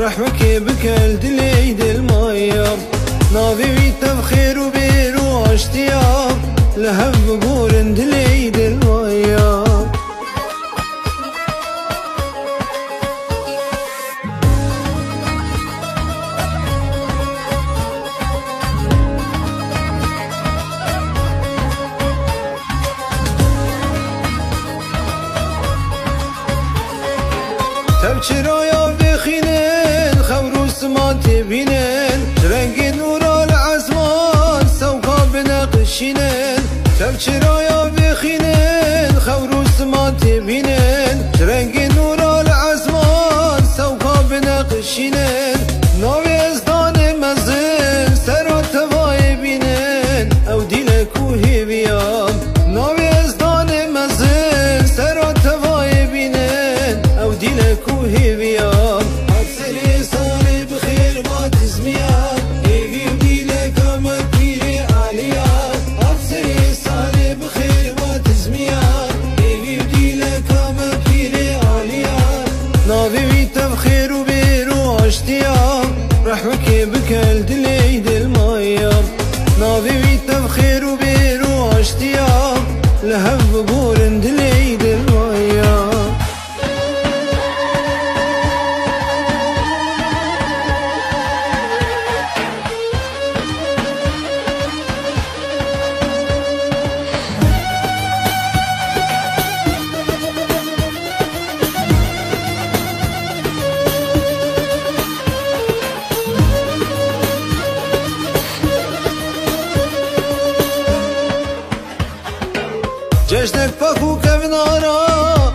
راح وكي بكل دليد المايب ناضي تفخير وبير اشتياق لهم بقول دليد المايب تبشر يا آسمان بینن رنگ نور العزمان سوقا بنقشینن تبچرا ناوي بيتا بخير وبيرو اشتياق رحمك بكل جشنك پاکو کبنارا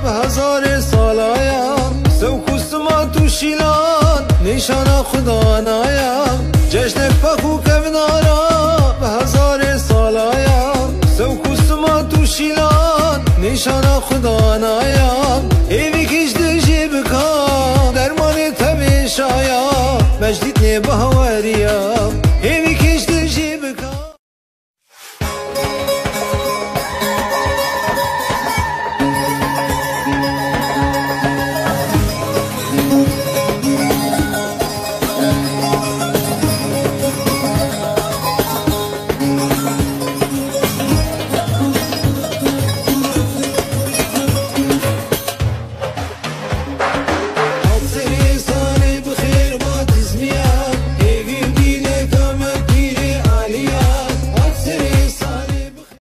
به هزار سال آیا سوکو سمات و شیلان نشان خدا نایا جشنک پاکو کبنارا به هزار سال آیا سوکو سمات و شیلان نشان خدا نایا ایوی کش دجی بکا درمان تبی شایا مجدید نه بهواریا